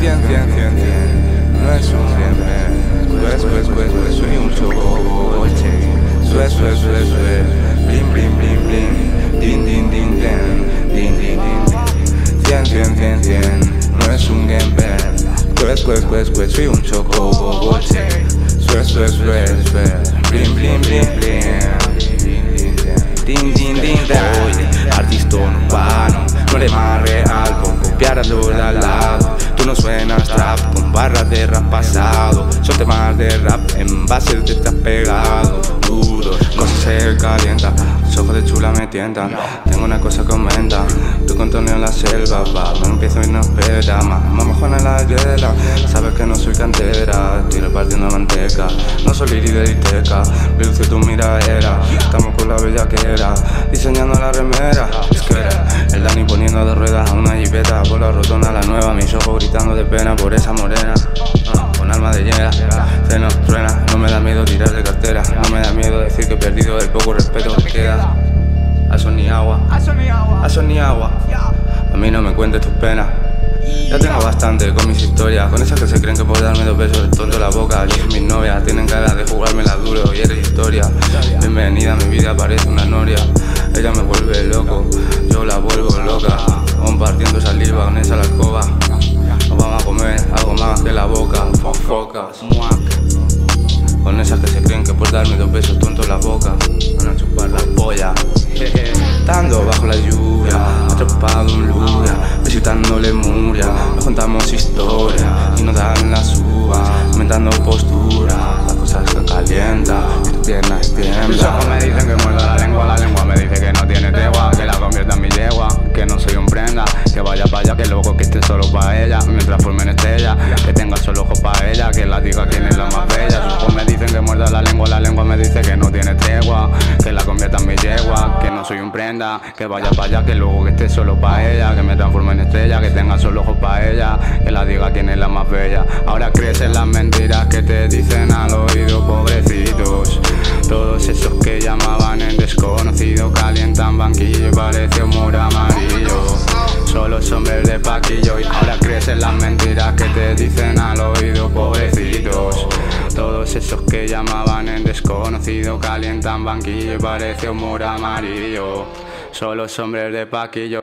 Tiens, tiens, tiens, tiens, no es un. Sue, sue, sue, sue, soy un. Sue, sue, sue, sue, din, din, din, din, din, din, din. No es un. Sue, sue, sue, sue, soy un. Sue, sue, sue, sue, din, din, din, din, din. Artista con barras de rap pasado. Son temas de rap en base de has pegado. Duro, cosas se calientan. Los ojos de chula me tientan. Tengo una cosa que aumenta. Tu contorno en la selva, va. Me empiezo y no espera. Mamá Juana en la hiela. Sabes que no soy cantera. Estoy repartiendo manteca. No soy liri de discoteca. Reduce tu miradera. Estamos con la bellaquera. Diseñando la remera. Por la nueva. Mis ojos gritando de pena por esa morena. Ah, con alma de hiena. Se nos truena. No me da miedo tirar de cartera. No me da miedo decir que he perdido el poco respeto que queda. A son ni agua. A son ni agua. A mí no me cuentes tus penas. Ya tengo bastante con mis historias, con esas que se creen que por darme dos besos el tonto la boca. Yo y mis novias tienen ganas de jugármela duro y eres historia. Bienvenida a mi vida, parece una noria. Ella me vuelve loco, yo la vuelvo loca. Saliva con esa la alcoba. Nos vamos a comer algo más que la boca. Focas, con esas que se creen que por darme dos besos tonto en la boca van a chupar la polla. Estando bajo la lluvia, atrapado en Luria, visitándole Muria, nos contamos historias y nos dan las uvas, aumentando postura, las cosas se calientan y tus piernas Mis tiemblan. ojos me dicen que muerda la lengua, la lengua me dice que no ella, me transforme en estrella, que tenga solo ojos para ella, que la diga quién es la más bella. Sus ojos me dicen que muerda la lengua, la lengua me dice que no tiene tregua, que la convierta en mi yegua, que no soy un prenda, que vaya para allá, que luego que esté solo para ella, que me transforme en estrella, que tenga solo ojos para ella, que la diga quién es la más bella. Ahora crees en las mentiras que te dicen al oído, pobrecitos. Todos esos que llamaban en desconocido calientan banquillo y parece humor amarillo. Solo hombres de paquillo y ahora crees en las mentiras que te dicen al oído, pobrecitos. Todos esos que llamaban en desconocido calientan banquillo y parece humor amarillo. Solo hombres de paquillo.